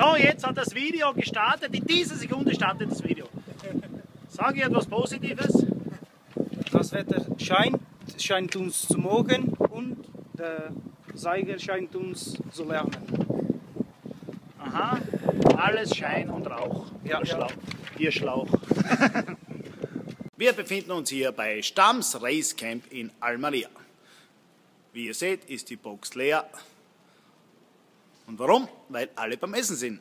So, jetzt hat das Video gestartet. In dieser Sekunde startet das Video. Sage ich etwas Positives? Das Wetter scheint, scheint uns zu morgen und der Seiger scheint uns zu lernen. Aha, alles Schein und Rauch. Ja. Ihr Schlauch. Ihr Schlauch. Wir befinden uns hier bei Stamms Race Camp in Almeria. Wie ihr seht, ist die Box leer. Und warum? Weil alle beim Essen sind.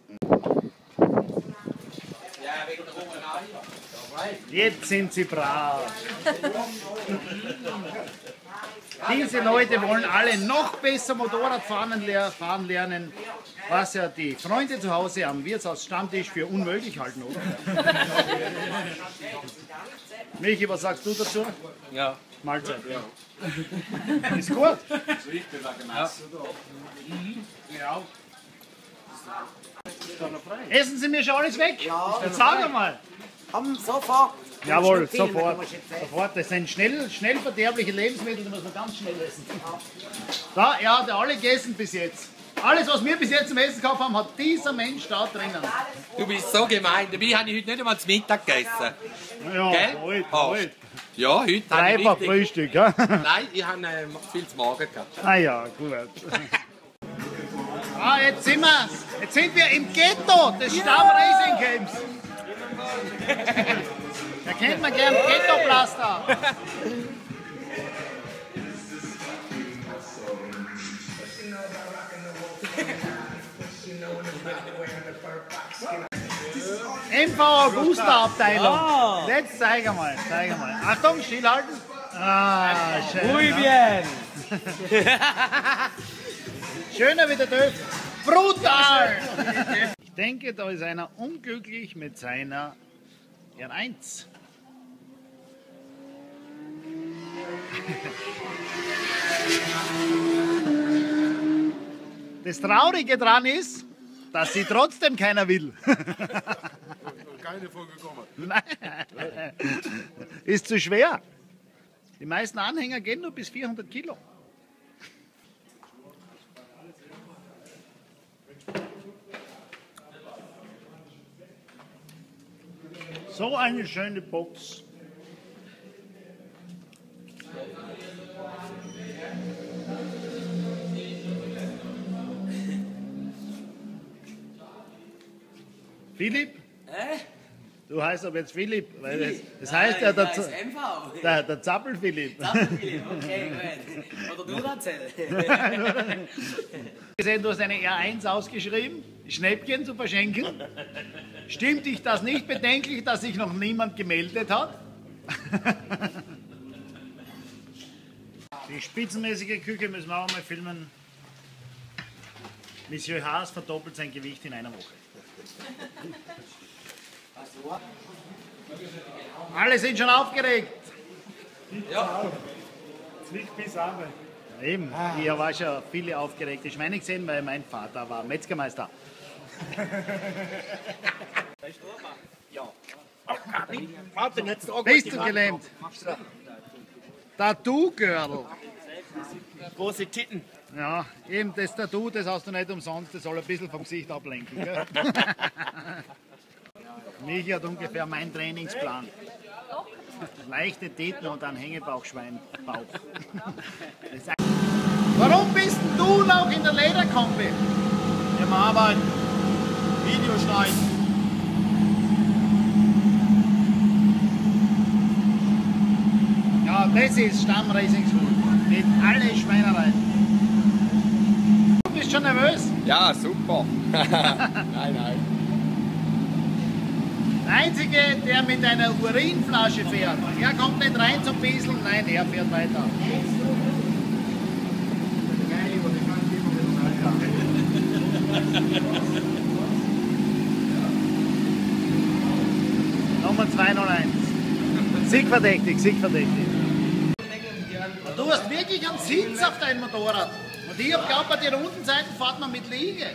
Jetzt sind sie brav. Diese Leute wollen alle noch besser Motorrad fahren, ler- fahren lernen, was ja die Freunde zu Hause am Wirtshaus Stammtisch für unmöglich halten, oder? Michi, was sagst du dazu? Ja. Mahlzeit, ja. Ist gut. Essen Sie mir schon alles weg? Ja. Jetzt sag mal. Am sofort. Jawohl, sofort. Sofort. Das sind schnell, schnell verderbliche Lebensmittel, die muss man ganz schnell essen. Da, er hat ja alle gegessen bis jetzt. Alles, was wir bis jetzt zum Essen gekauft haben, hat dieser Mensch da drinnen. Du bist so gemein. Dabei habe ich heute nicht einmal zu Mittag gegessen. Ja, Gell? heute, Fast. heute. Ja, heute habe ich Dreifach richtig... Frühstück, ja? Nein, ich habe äh, viel zu Morgen gehabt. Ah ja, gut. Ah, jetzt sind wir, jetzt sind wir im Ghetto des Stamm Racing Camps. Da kennt man gern Ghetto-Plaster. MV Augusta Abteilung. Jetzt zeig mal, zeig mal. Achtung, stillhalten. Ah, schön. Muy ja. bien! Schöner wie der Döf. Brutal! Ich denke, da ist einer unglücklich mit seiner R1. Das Traurige dran ist, dass sie trotzdem keiner will. keine vorgekommen. Nein. Ist zu schwer. Die meisten Anhänger gehen nur bis 400 Kilo. So eine schöne Box. Philipp? Du heißt aber jetzt Philipp, weil das, das heißt ja der, MV. der, der Zappel-Philipp. Okay, gut. Oder nur erzählen. gesehen, du hast eine R1 ausgeschrieben, Schnäppchen zu verschenken. Stimmt dich das nicht bedenklich, dass sich noch niemand gemeldet hat? Die spitzenmäßige Küche müssen wir auch mal filmen. Monsieur Haas verdoppelt sein Gewicht in einer Woche. Alle sind schon aufgeregt. Nicht bis Arbeit. Eben, hier war schon viele aufgeregte Schweine gesehen, weil mein Vater war Metzgermeister. Martin, jetzt Bist du gelähmt? Tattoo-Girl. Große Titten. Ja, eben das Tattoo, das hast du nicht umsonst, das soll ein bisschen vom Gesicht ablenken. Gell? Michi hat ungefähr meinen Trainingsplan. Leichte Titten und ein Hängebauchschwein. Bauch. Das ist ein- Warum bist denn du noch in der Lederkombi? Im Arbeiten. Video schneiden. Ja, das ist Stammracing School. Mit alle Schweinereien. Du bist schon nervös? Ja, super. nein, nein. Der Einzige, der mit einer Urinflasche fährt, er kommt nicht rein zum Bieseln, nein, er fährt weiter. Nummer 201. Siegverdächtig, siegverdächtig. Du hast wirklich einen Sitz auf deinem Motorrad. Und ich hab glaubt, bei den Rundenzeiten fährt man mit Liege.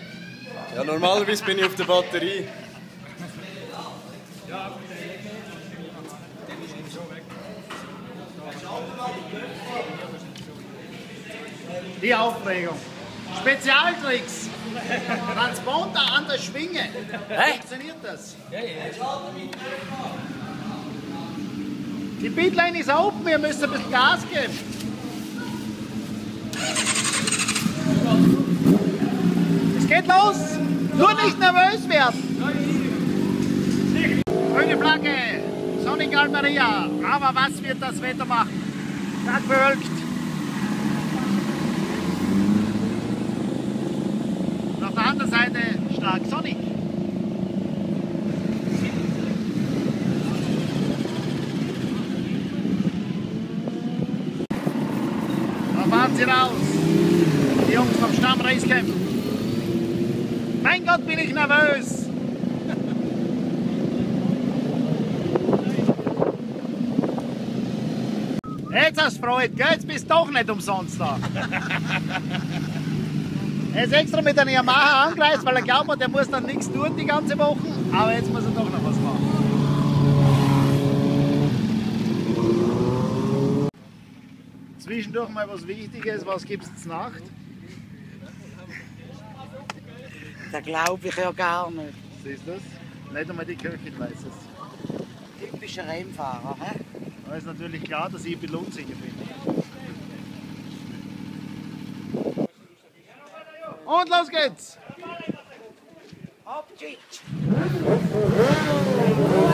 Ja, normalerweise bin ich auf der Batterie. Die Aufregung. Spezialtricks. Transponder an der Schwinge. Funktioniert das? Die Pitline ist open, wir müssen ein bisschen Gas geben. Es geht los! Nur nicht nervös werden! Grüne Flagge, Sonic Almeria. Aber was wird das Wetter machen? Stark bewölkt. Und auf der anderen Seite stark sonnig. Da fahren sie raus. Die Jungs vom Stamm. Mein Gott, bin ich nervös. Jetzt hast du Freude, gell? Jetzt bist du doch nicht umsonst da. Er ist extra mit einer Yamaha angereist, weil er glaubt, der muss dann nichts tun die ganze Woche. Aber jetzt muss er doch noch was machen. Zwischendurch mal was Wichtiges, was gibt es zur Nacht? Da glaube ich ja gar nicht. Siehst du das? Nicht einmal die Köchin weiß es. Typischer Rennfahrer, hä? Da ist natürlich klar, dass ich ein bisschen unsicher bin. Und los geht's! Abschied! Jawohl.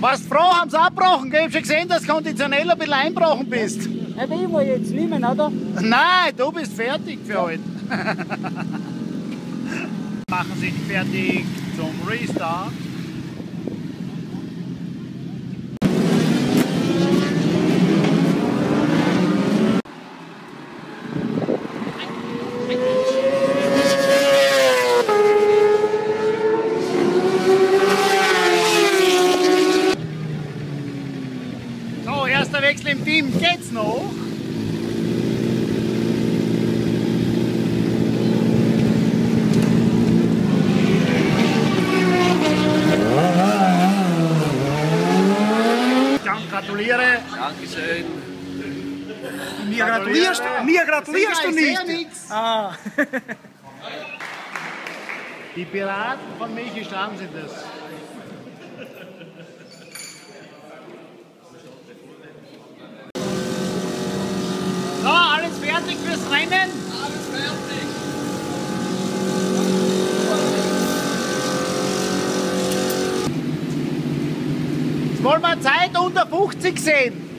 Warst froh, haben sie abgebrochen? Ich hab schon gesehen, dass du konditionell ein bisschen eingebrochen bist. Ja, die, die jetzt nehmen, oder? Nein, du bist fertig für heute. Machen sich fertig zum Restart. So, erster Wechsel im Team. Geht's noch? Ja, Dankeschön. Mir gratulierst, mir gratulierst du nicht. nichts. Ah. Die Piraten von Michi Stamm sind es. So, alles fertig fürs Rennen? Alles fertig. Jetzt wollen wir Zeit unter 50 sehen.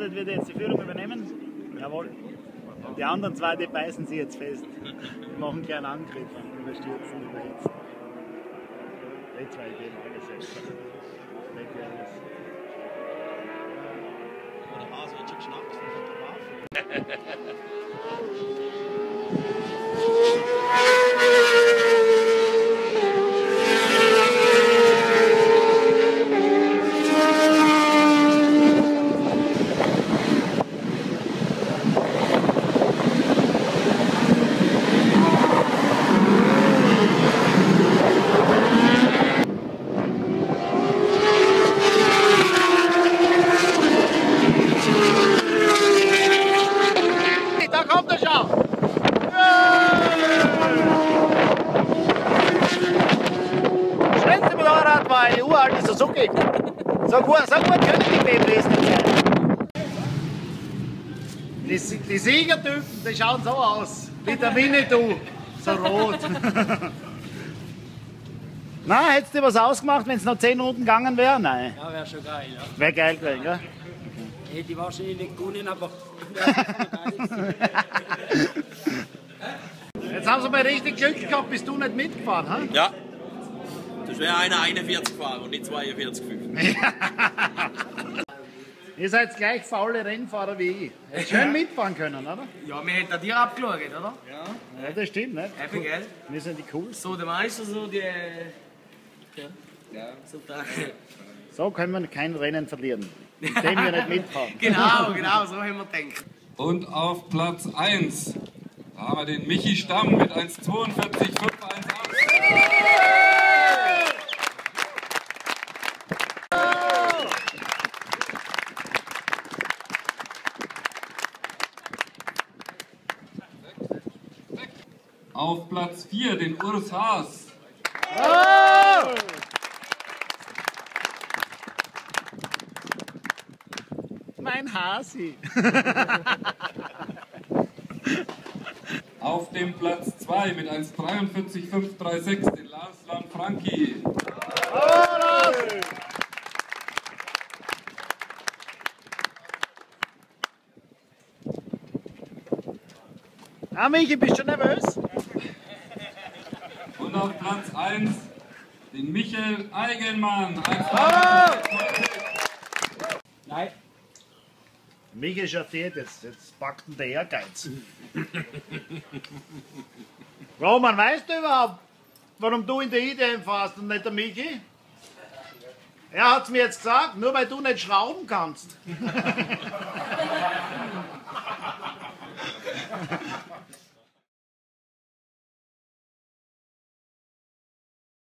Unerwartet wird jetzt die Führung übernehmen. Jawohl. Und die anderen zwei, die beißen sie jetzt fest. Die machen keinen Angriff, überstürzen, überhitzen. Die zwei gehen alles selbst. Weg alles. Der Hase wird schon geschnappt vom Fotografen. Da kommt er schon! Das schnellste Motorrad uralte Suzuki. So gut, so gut können die BMWs nicht sein. Die, die Siegertypen, die schauen so aus. Wie der Winnetou. So rot. Na, hättest du was ausgemacht, wenn es noch 10 Minuten gegangen wäre? Nein. Ja, wäre schon geil. Ja. Wäre geil gewesen, gell? Hätte ich wahrscheinlich nicht gewonnen, aber Jetzt haben sie mal richtig Glück gehabt, bist du nicht mitgefahren, ha? Ja. Das wäre einer 41 gefahren und nicht 42 5. Ihr seid gleich faule Rennfahrer wie ich. Hättet schön mitfahren können, oder? ja, wir hätten dir abgeschaut, oder? Ja, das stimmt, nicht? Eben, gell? Wir sind die Coolsten. So der Meister, so die. Ja. So da. So können wir kein Rennen verlieren, indem wir nicht mitfahren. Genau, genau, so haben wir gedacht. Und auf Platz 1 haben wir den Michi Stamm mit 1,42,518. Auf Platz 4 den Urs Haas. Mein Hasi. Auf dem Platz 2 mit 1,43,536 den Lars Lanfranchi. Ah, Michi, bist du nervös? Und auf Platz 1 den Michael Eigenmann. 1,43,536. Nein. Michi ist jetzt, jetzt packt ihn der Ehrgeiz. Roman, weißt du überhaupt, warum du in der IDM fährst und nicht der Michi? Er hat es mir jetzt gesagt, nur weil du nicht schrauben kannst.